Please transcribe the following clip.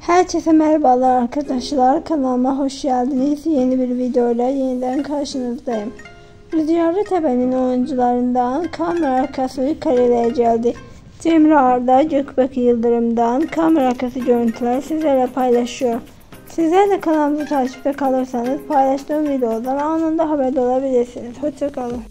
Herkese merhabalar arkadaşlar. Kanalıma hoş geldiniz. Yeni bir videoyla yeniden karşınızdayım. Rüzgarlı Tepe'nin oyuncularından kamera arkası kareleye geldi. Cemre Arda, Gökbek Yıldırım'dan kamera arkası görüntüler sizlerle paylaşıyor. Sizler de kanalımızı takipte kalırsanız paylaştığım videodan anında haberdar olabilirsiniz. Hoşçakalın.